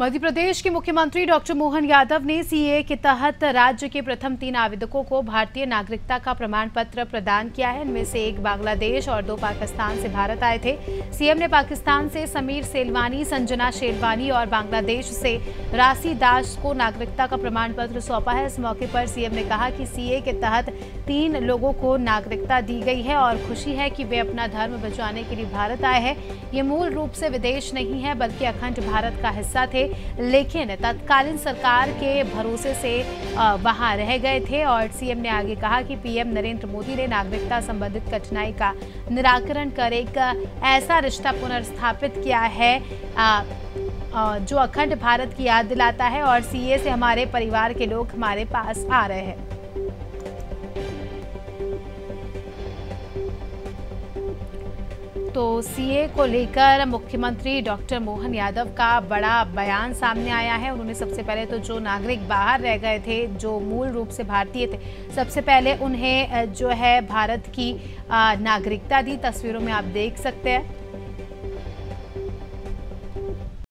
मध्य प्रदेश के मुख्यमंत्री डॉक्टर मोहन यादव ने सीए के तहत राज्य के प्रथम तीन आवेदकों को भारतीय नागरिकता का प्रमाण पत्र प्रदान किया है। इनमें से एक बांग्लादेश और दो पाकिस्तान से भारत आए थे। सीएम ने पाकिस्तान से समीर सेलवानी, संजना शेरवानी और बांग्लादेश से राशि दास को नागरिकता का प्रमाण पत्र सौंपा है। इस मौके पर सीएम ने कहा कि सीए के तहत तीन लोगों को नागरिकता दी गई है और खुशी है कि वे अपना धर्म बचाने के लिए भारत आए हैं। ये मूल रूप से विदेश नहीं है, बल्कि अखंड भारत का हिस्सा थे। लेकिन तत्कालीन सरकार के भरोसे से वहाँ रह गए थे और सीएम ने आगे कहा कि पीएम नरेंद्र मोदी ने नागरिकता संबंधित कठिनाई का निराकरण कर एक ऐसा रिश्ता पुनर्स्थापित किया है जो अखंड भारत की याद दिलाता है और सीए से हमारे परिवार के लोग हमारे पास आ रहे हैं। तो सीए को लेकर मुख्यमंत्री डॉक्टर मोहन यादव का बड़ा बयान सामने आया है। उन्होंने सबसे पहले तो जो नागरिक बाहर रह गए थे, जो मूल रूप से भारतीय थे, सबसे पहले उन्हें जो है भारत की नागरिकता दी। तस्वीरों में आप देख सकते हैं।